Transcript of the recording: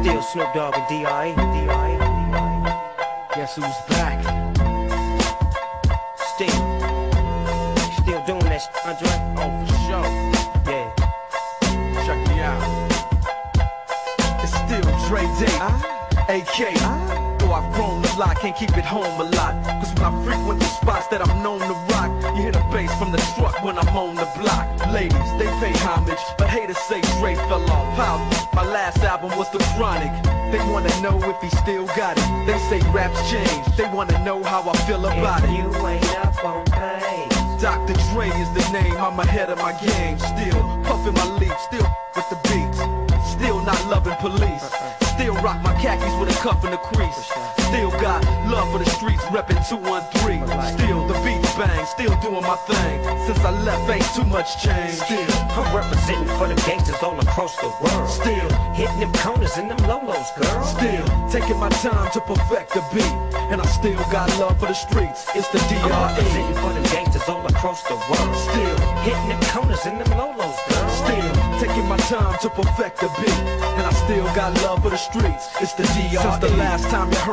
Still Snoop Dogg and D.I. Guess who's back? Still. Still doing that, sh- Andre? Oh, for sure. Yeah. Check me out. It's still Dre Day, ah. AK. Though I've grown a lot, can't keep it home a lot. Cause when I frequent the spots that I'm known to rock, you hear the bass from the truck when I'm on the block. Ladies, they pay homage, but haters say Dre fell off. How? Last album was The Chronic. They wanna know if he still got it. They say raps change. They wanna know how I feel about If it. you ain't up on pace. Dr. Dre is the name, I'm ahead of my game. Still puffin' my leaf, still with the beats. Still not loving police. Still rock my khakis with a cuff in the crease. Still got love for the streets, reppin' 213. Still the beats bang, still doing my thing. Since I left, ain't too much change. Still, I'm representing for the gangsters all across the world. still, Hitting them corners and them lolos, girl. still taking my time to perfect the beat. And I still got love for the streets. It's the I'm representing for the gangsters all across the world. Still, Hitting them corners and them lolos, girl. Still taking my time to perfect the beat, and I still got love for the streets. It's the DR. Since the last time you heard.